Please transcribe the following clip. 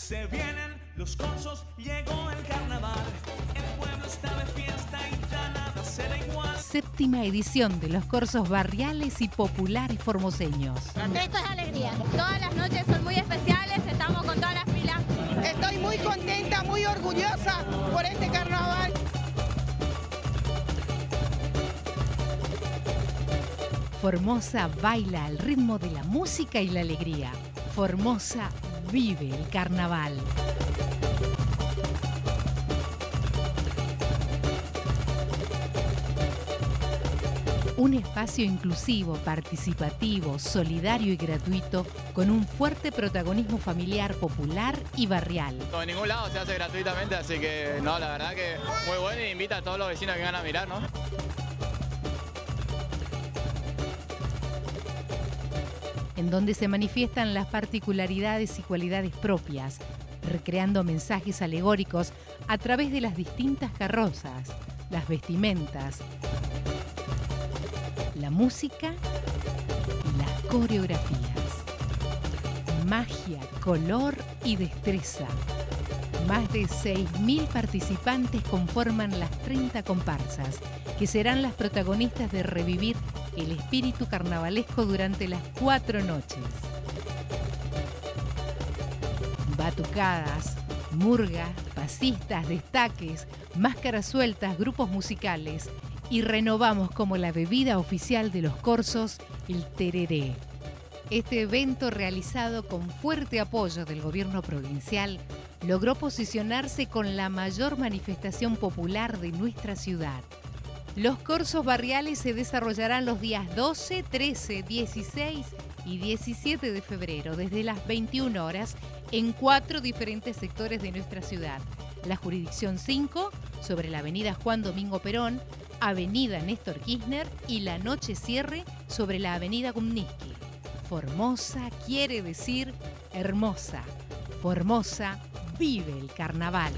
Se vienen los corsos, llegó el carnaval. El pueblo está de fiesta y ya nada será igual. Séptima edición de los corsos barriales y populares formoseños. Esto es alegría. Todas las noches son muy especiales, estamos con todas las pilas. Estoy muy contenta, muy orgullosa por este carnaval. Formosa baila al ritmo de la música y la alegría. Formosa vive el carnaval. Un espacio inclusivo, participativo, solidario y gratuito con un fuerte protagonismo familiar, popular y barrial. En ningún lado se hace gratuitamente, así que no, la verdad que muy bueno y invita a todos los vecinos que vengan a mirar, ¿no? En donde se manifiestan las particularidades y cualidades propias, recreando mensajes alegóricos a través de las distintas carrozas, las vestimentas, la música y las coreografías. Magia, color y destreza. Más de 6.000 participantes conforman las 30 comparsas, que serán las protagonistas de revivir el espíritu carnavalesco durante las cuatro noches. Batucadas, murgas, pasistas, destaques, máscaras sueltas, grupos musicales y renovamos como la bebida oficial de los corsos el tereré. Este evento realizado con fuerte apoyo del gobierno provincial logró posicionarse con la mayor manifestación popular de nuestra ciudad. Los corsos barriales se desarrollarán los días 12, 13, 16 y 17 de febrero desde las 21 horas en cuatro diferentes sectores de nuestra ciudad. La jurisdicción 5 sobre la avenida Juan Domingo Perón, avenida Néstor Kirchner y la noche cierre sobre la avenida Gumniski. Formosa quiere decir hermosa. Formosa vive el carnaval.